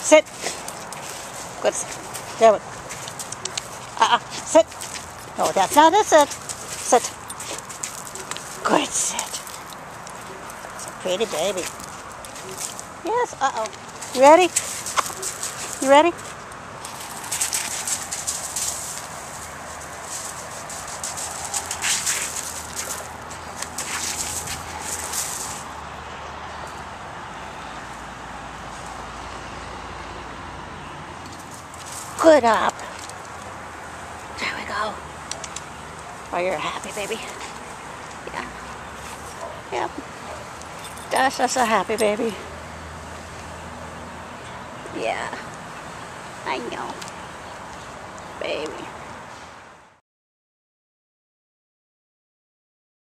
Sit. Good. There we Uh-uh. Sit. No, that's not a sit. Sit. Good sit. That's a pretty baby. Yes, uh-oh. Ready? You ready? Good up. There we go. Oh, you're happy, baby. Yeah. Yep. That's just a happy baby. Yeah. I know. Baby.